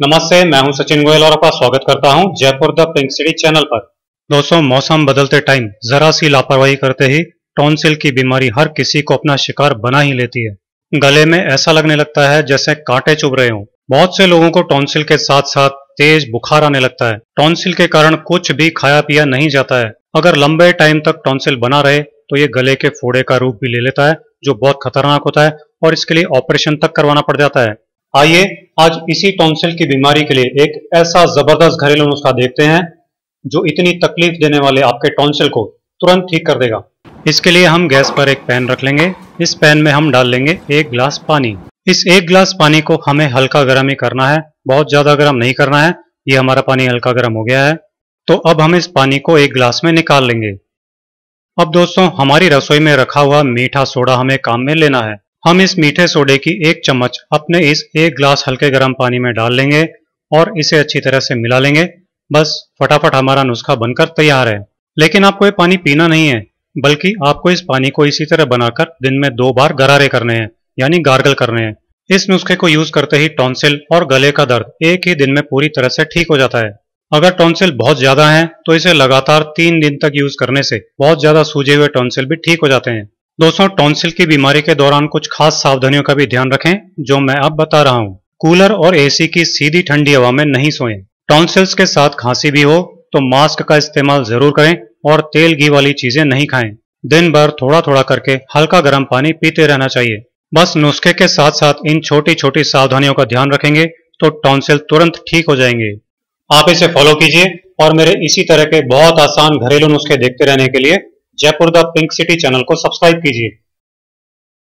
नमस्ते, मैं हूँ सचिन गोयल और आपका स्वागत करता हूँ Jaipur the pink city channel पर। दोस्तों, मौसम बदलते टाइम जरा सी लापरवाही करते ही टॉन्सिल की बीमारी हर किसी को अपना शिकार बना ही लेती है। गले में ऐसा लगने लगता है जैसे कांटे चुभ रहे हों। बहुत से लोगों को टॉन्सिल के साथ साथ तेज बुखार आने लगता है। टॉन्सिल के कारण कुछ भी खाया पिया नहीं जाता है। अगर लंबे टाइम तक टॉन्सिल बना रहे तो ये गले के फोड़े का रूप भी ले लेता है, जो बहुत खतरनाक होता है और इसके लिए ऑपरेशन तक करवाना पड़ जाता है। आइए आज इसी टॉन्सिल की बीमारी के लिए एक ऐसा ज़बरदस्त घरेलू नुस्खा देखते हैं, जो इतनी तकलीफ़ देने वाले आपके टॉन्सिल को तुरंत ठीक कर देगा। इसके लिए हम गैस पर एक पैन रख लेंगे। इस पैन में हम डाल लेंगे एक गिलास पानी। इस एक गिलास पानी को हमें हल्का गर्म ही करना है। बहुत ज़्यादा गर्म नहीं करना है। ये हमारा पानी हल्का गर्म हो गया है। तो अब हम इस पानी को एक गिलास में निकाल लेंगे। अब दोस्तों, हमारी रसोई में रखा हुआ मीठा सोडा हमें काम में लेना है। हम इस मीठे सोडे की एक चम्मच अपने इस एक ग्लास हल्के गर्म पानी में डाल लेंगे और इसे अच्छी तरह से मिला लेंगे। बस फटाफट हमारा नुस्खा बनकर तैयार है। लेकिन आपको ये पानी पीना नहीं है, बल्कि आपको इस पानी को इसी तरह बनाकर दिन में दो बार गरारे करने हैं, यानी गार्गल करने हैं। इस नुस्खे को यूज़ करते ही टॉन्सिल और गले का दर्द एक ही दिन में पूरी तरह से ठीक हो जाता है। अगर टॉन्सिल बहुत ज़्यादा है तो इसे लगातार तीन दिन तक यूज़ करने से बहुत ज़्यादा सूजे हुए टॉन्सिल भी ठीक हो जाते हैं। दोस्तों, टॉन्सिल की बीमारी के दौरान कुछ खास सावधानियों का भी ध्यान रखें, जो मैं अब बता रहा हूँ। कूलर और एसी की सीधी ठंडी हवा में नहीं सोएँ। टॉन्सिल्स के साथ खांसी भी हो तो मास्क का इस्तेमाल ज़रूर करें और तेल घी वाली चीज़ें नहीं खाएँ। दिन भर थोड़ा थोड़ा करके हल्का गर्म पानी पीते रहना चाहिए। बस नुस्खे के साथ साथ इन छोटी छोटी सावधानियों का ध्यान रखेंगे तो टॉन्सिल तुरंत ठीक हो जाएँगे। आप इसे फॉलो कीजिए और मेरे इसी तरह के बहुत आसान घरेलू नुस्खे देखते रहने के लिए Jaipur the pink city channel को सब्सक्राइब कीजिए।